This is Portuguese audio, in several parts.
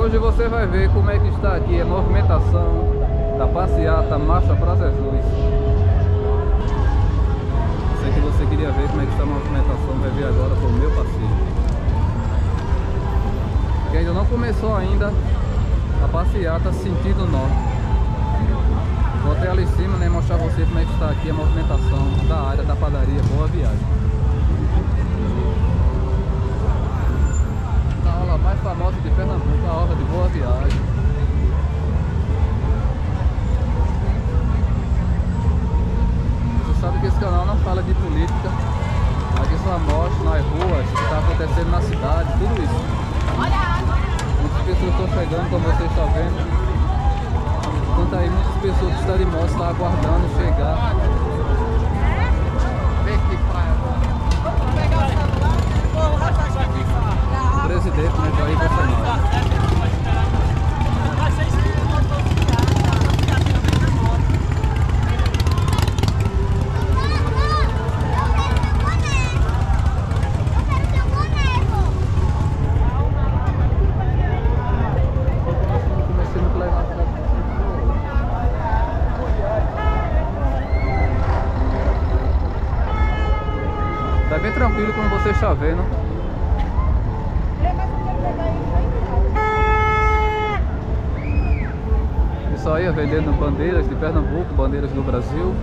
Hoje você vai ver como é que está aqui a movimentação da passeata Marcha para Jesus. Sei que você queria ver como é que está a movimentação, vai ver agora com o meu passeio. Que ainda não começou ainda a passeata sentido norte. Vou até ali em cima né, mostrar pra você como é que está aqui a movimentação da área da padaria Boa Viagem. Na aula mais famosa de Pernambuco, a orla de Boa Viagem. Você sabe que esse canal não fala de política, aqui só mostra nas ruas o que está acontecendo na cidade, tudo isso. Muitas pessoas estão chegando, como você está vendo. Enquanto aí muitas pessoas estão de moto estão aguardando chegar. Presidente, né, Jair Bolsonaro. Tá bem tranquilo como você está vendo. Isso aí é vendendo bandeiras de Pernambuco, bandeiras do Brasil.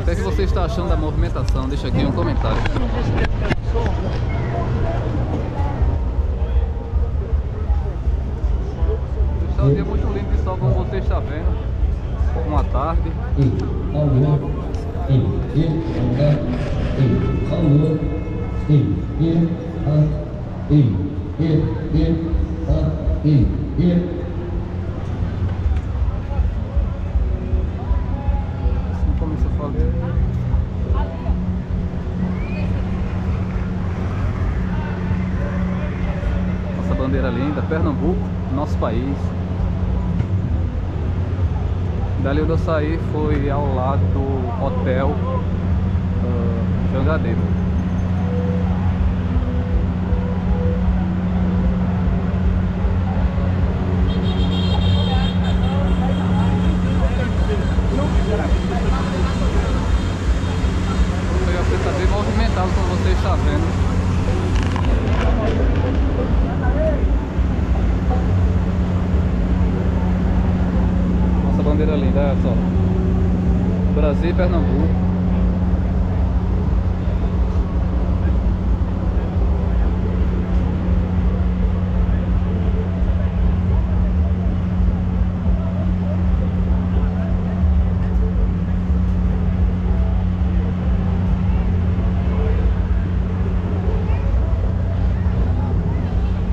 O que, é que você está achando da movimentação? Deixa aqui um comentário. Está um dia muito lindo de sol, como você está vendo uma tarde. Assim como eu e Nossa bandeira linda, Pernambuco, nosso país. Dali onde eu saí foi ao lado do hotel uh, Jangadeiro. Foi você está bem movimentado como você está vendo. Bandeira linda, olha só. Brasil e Pernambuco.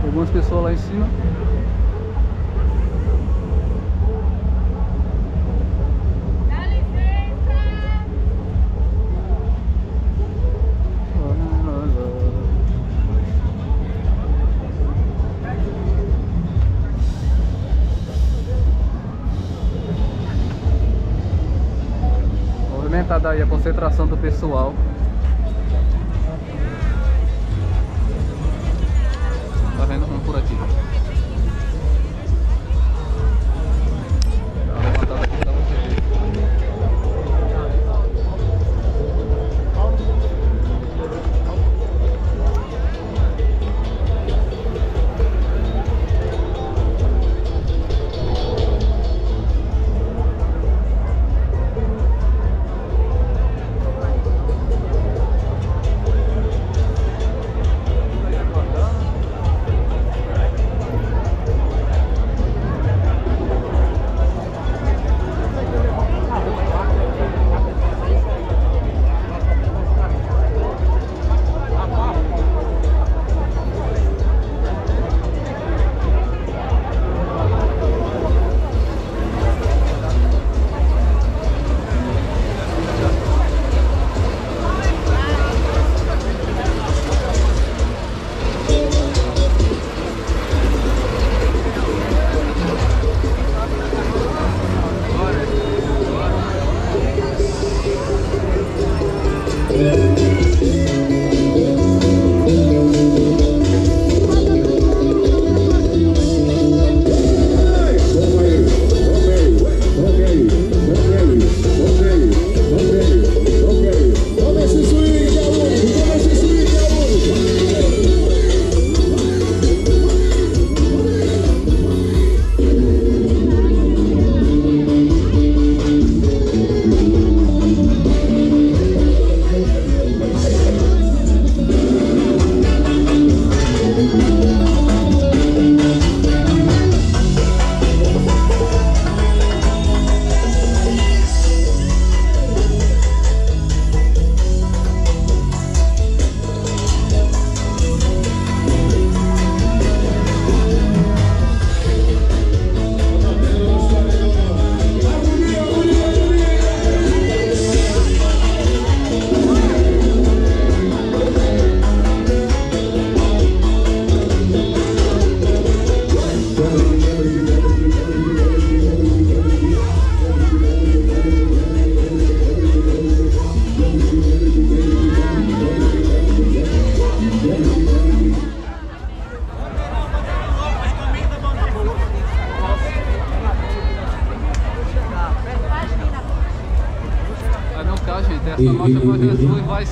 Algumas pessoas lá em cima. Concentração do pessoal.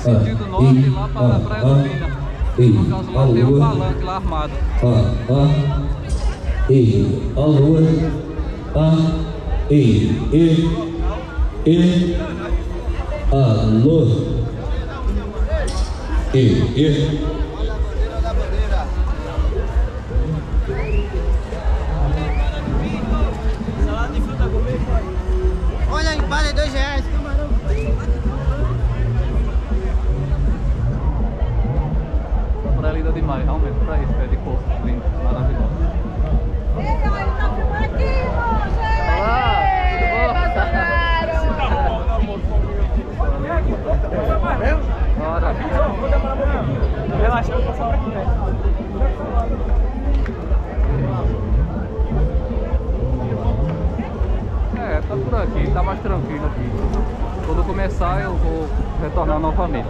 Sentido norte lá para a Praia do Pina. No caso lá tem um palanque lá armado. A, A, E, a lua, A, E, E, E, alô, E, E. Relaxa, eu vou passar pra aqui, É, tá por aqui, tá mais tranquilo aqui. Quando começar eu vou retornar novamente.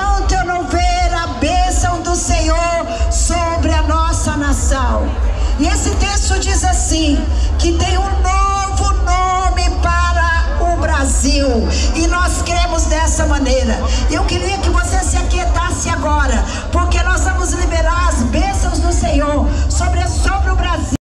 enquanto eu não ver a bênção do Senhor sobre a nossa nação. E esse texto diz assim: que tem um novo nome para o Brasil. E nós cremos dessa maneira. Eu queria que você se aquietasse agora, porque nós vamos liberar as bênçãos do Senhor sobre, sobre o Brasil.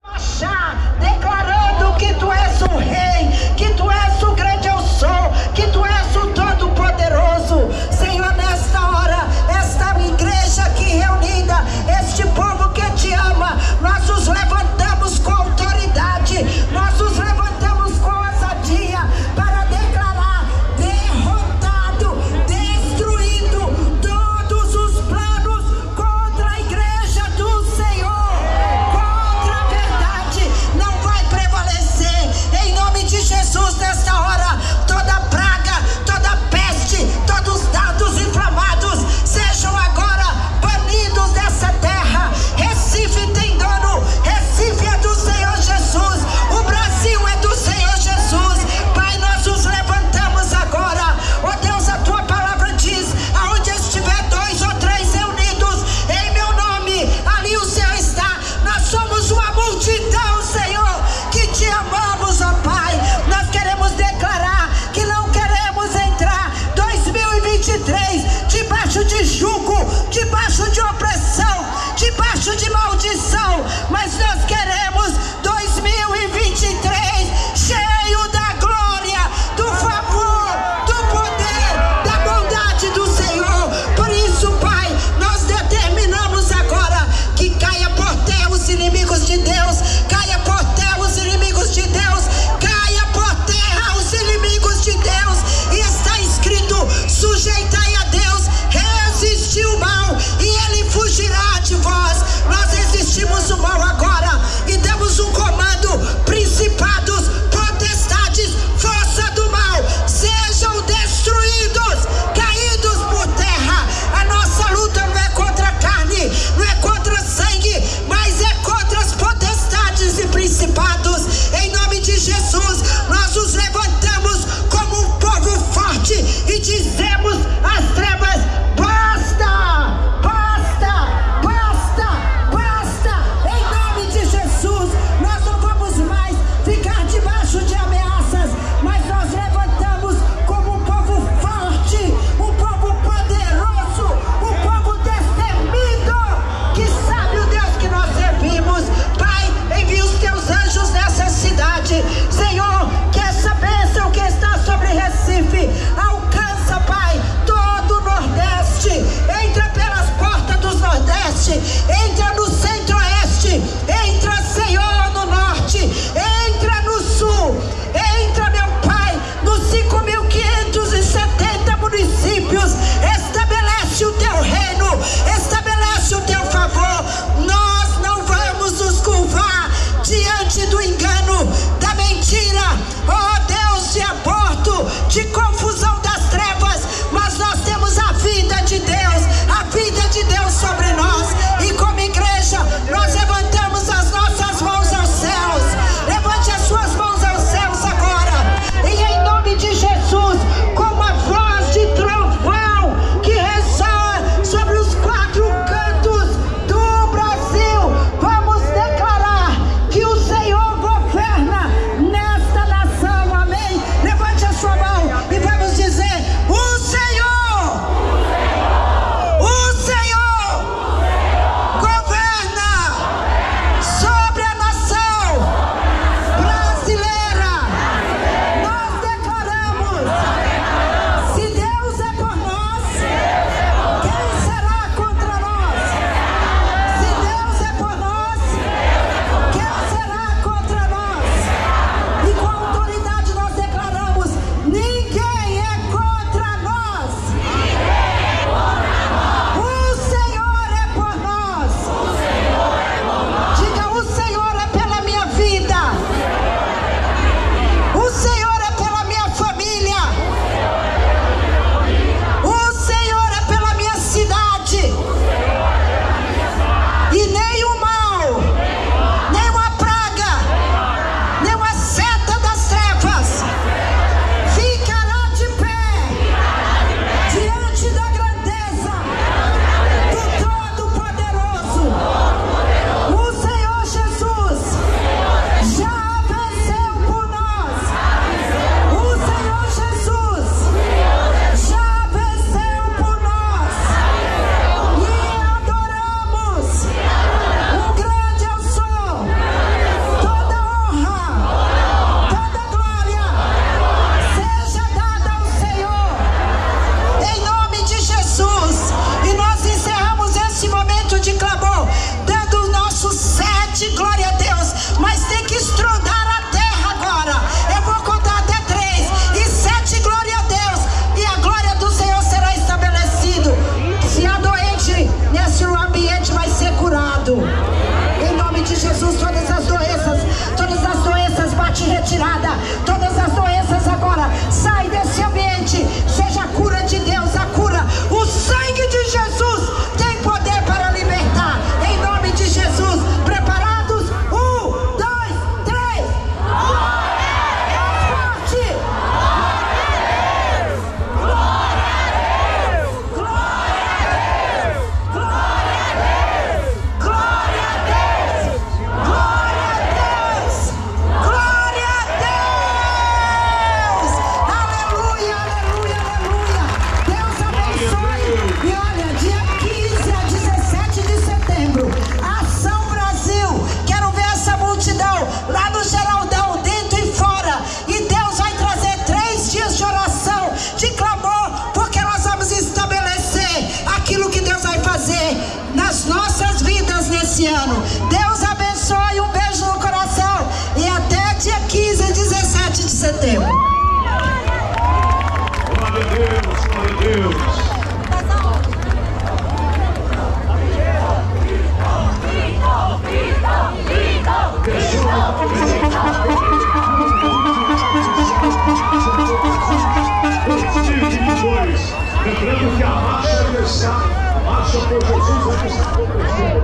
Marcha universal, a marcha por Jesus, é que está acontecendo.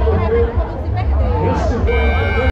Este foi o